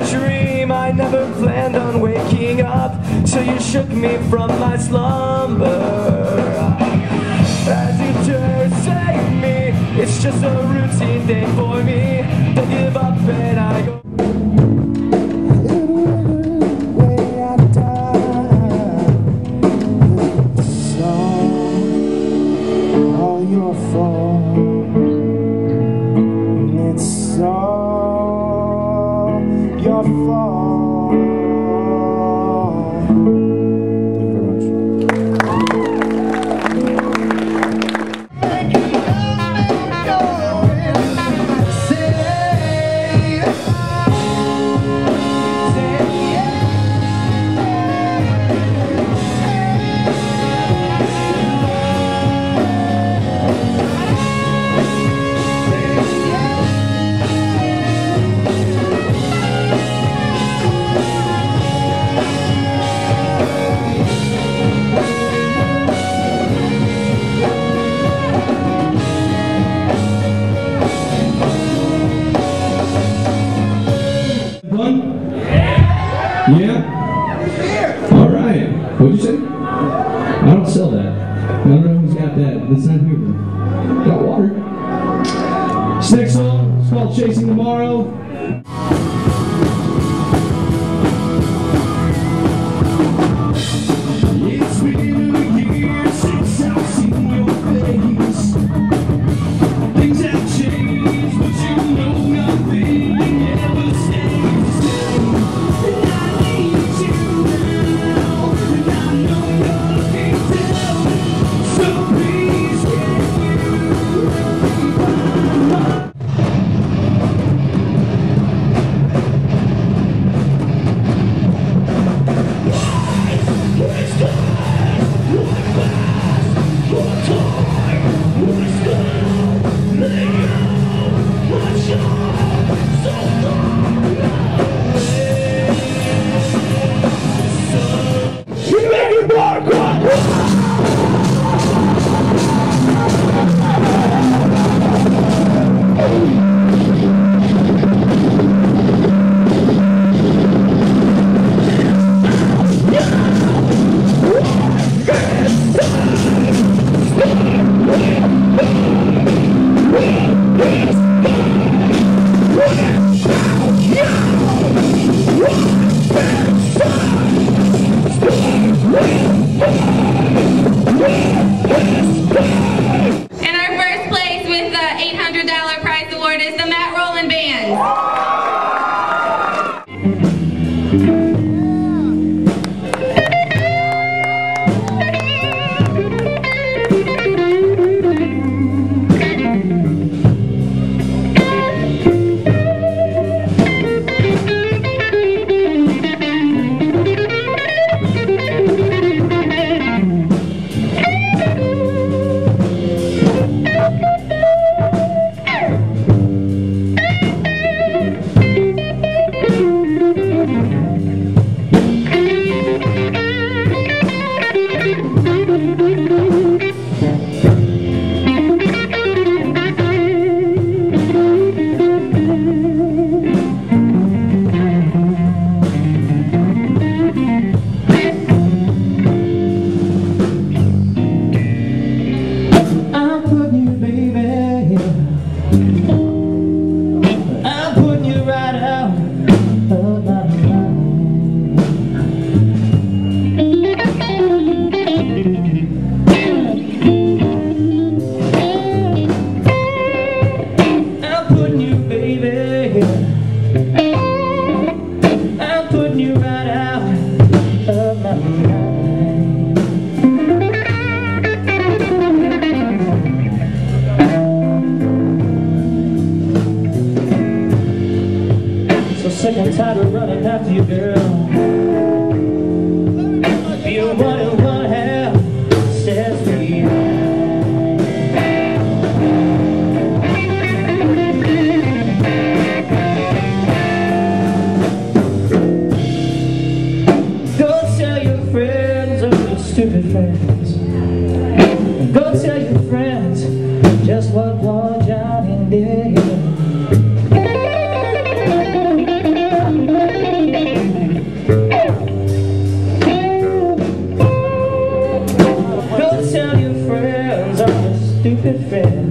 a dream I never planned on waking up. Till you shook me from my slumber. As you dare save me It's just a routine day for I don't sell that. I don't know who's got that. It's not Huber. Got water. This next song is called Chasing Tomorrow. sick and tired of running after you, girl. You want to friends.